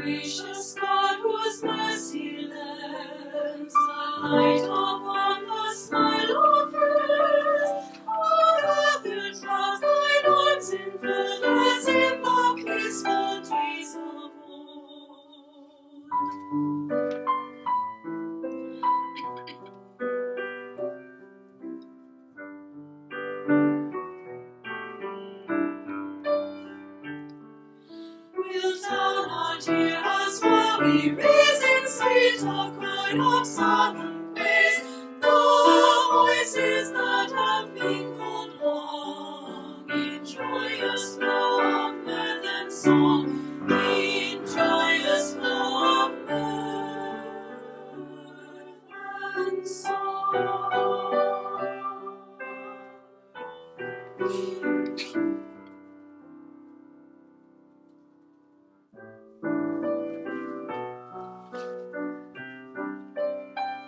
gracious God, whose mercy lends the light not hear us while we raise in sweet oh, accord of solemn praise the voices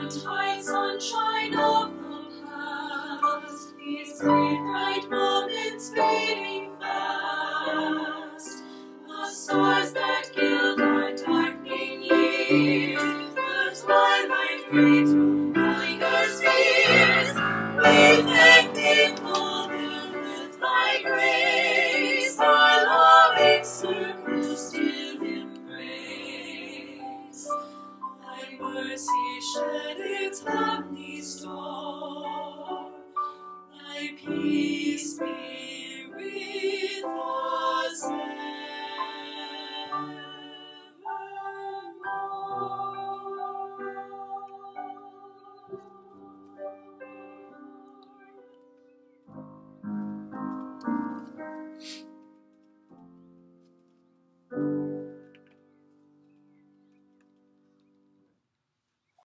noontide sunshine of the past, these bright moments fading fast. The stars that gild our darkening years, shed its heavenly store, thy peace be